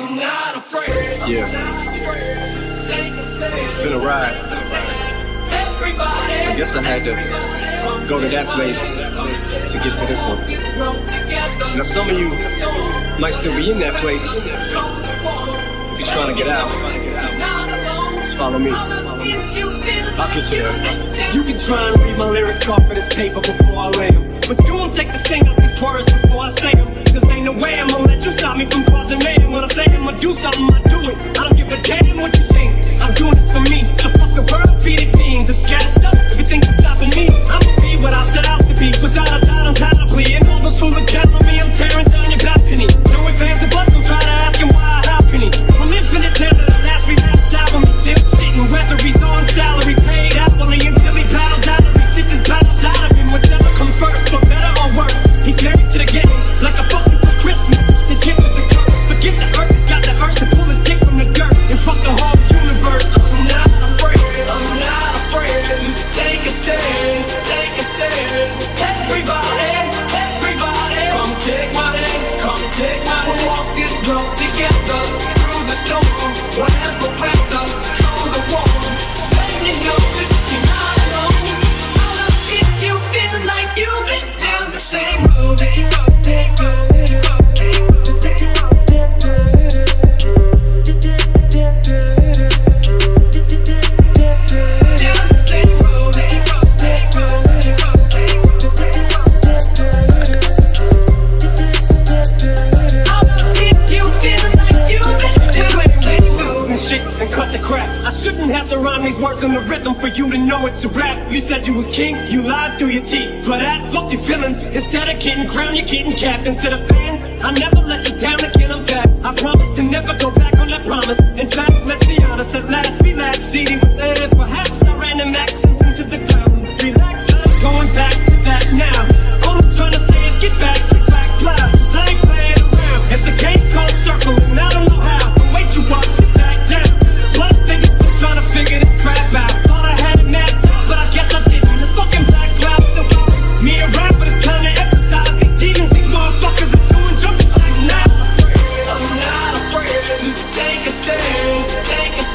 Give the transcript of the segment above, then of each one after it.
I'm not afraid. Yeah. Take a stand. It's been a ride. Everybody. I guess I had to go to that place to get to this one. Now, some of you might still be in that place. If you're trying to get out, just follow me. I'll get you there. You can try and read my lyrics off of this paper before I lay them. But you won't take the sting out these words before I say them. Cause ain't no way I'm gonna let you stop me from causing mayhem. When I say I'm gonna do something, I do it. I don't give a damn what you think. I'm doing this for me. Cut the crap. I shouldn't have to rhyme these words in the rhythm for you to know it's a rap. You said you was king, you lied through your teeth. For that, fuck your feelings. Instead of getting crowned, you're getting capped. And to the fans, I never let you down again, I'm back. I promise to never go back on that promise. In fact, let's be honest, at last we laughed. CD was aired, perhaps I ran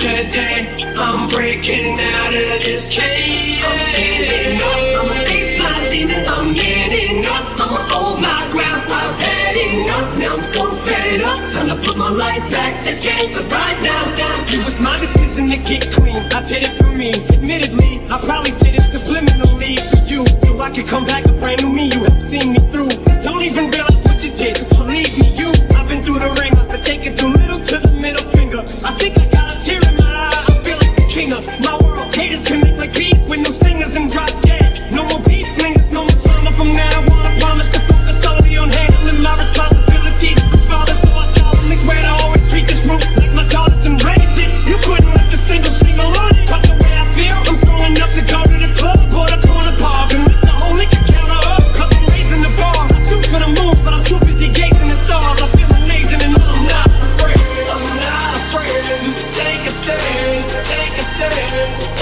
today, I'm breaking out of this cage. I'm standing up, I'ma face my demons. I'm getting up, I'ma hold my ground. I've had enough, now I'm so fed up. Time to put my life back together right now. now. It was my decision to get clean. I did it for me. Admittedly, I probably did it subliminally for you. So I could come back to brain but I'm too busy gazing at stars. I feel amazing and I'm not afraid. I'm not afraid to take a stand, take a stand.